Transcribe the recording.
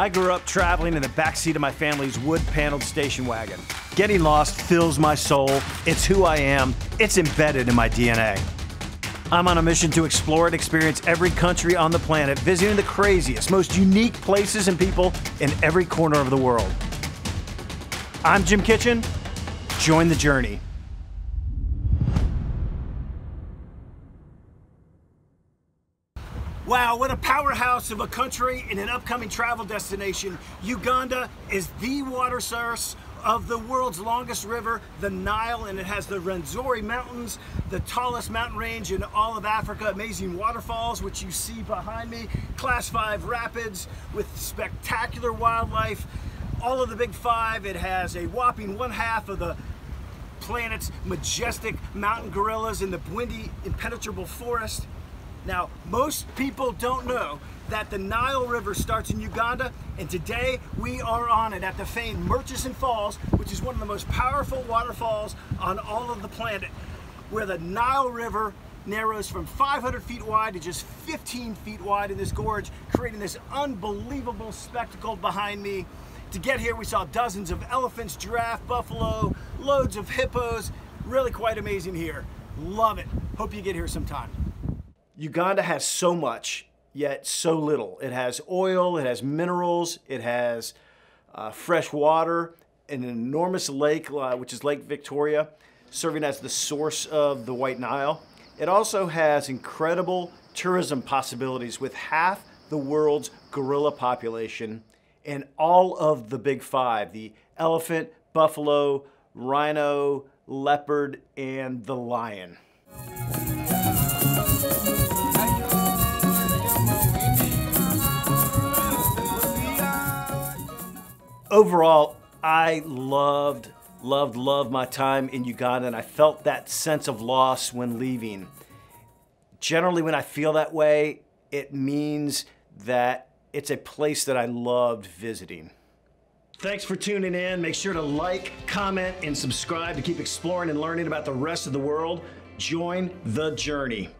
I grew up traveling in the backseat of my family's wood paneled station wagon. Getting lost fills my soul. It's who I am, it's embedded in my DNA. I'm on a mission to explore and experience every country on the planet, visiting the craziest, most unique places and people in every corner of the world. I'm Jim Kitchen. Join the journey. Wow, what a powerhouse of a country and an upcoming travel destination. Uganda is the water source of the world's longest river, the Nile, and it has the Rwenzori Mountains, the tallest mountain range in all of Africa, amazing waterfalls, which you see behind me, class five rapids with spectacular wildlife, all of the big five. It has a whopping one half of the planet's majestic mountain gorillas in the Bwindi impenetrable forest. Now, most people don't know that the Nile River starts in Uganda, and today we are on it at the famed Murchison Falls, which is one of the most powerful waterfalls on all of the planet, where the Nile River narrows from 500 feet wide to just 15 feet wide in this gorge, creating this unbelievable spectacle behind me. To get here, we saw dozens of elephants, giraffe, buffalo, loads of hippos. Really quite amazing here. Love it. Hope you get here sometime. Uganda has so much, yet so little. It has oil, it has minerals, it has uh, fresh water, an enormous lake, uh, which is Lake Victoria, serving as the source of the White Nile. It also has incredible tourism possibilities with half the world's gorilla population and all of the big five the elephant, buffalo, rhino, leopard, and the lion. Overall, I loved, loved, loved my time in Uganda, and I felt that sense of loss when leaving. Generally, when I feel that way, it means that it's a place that I loved visiting. Thanks for tuning in. Make sure to like, comment, and subscribe to keep exploring and learning about the rest of the world. Join the journey.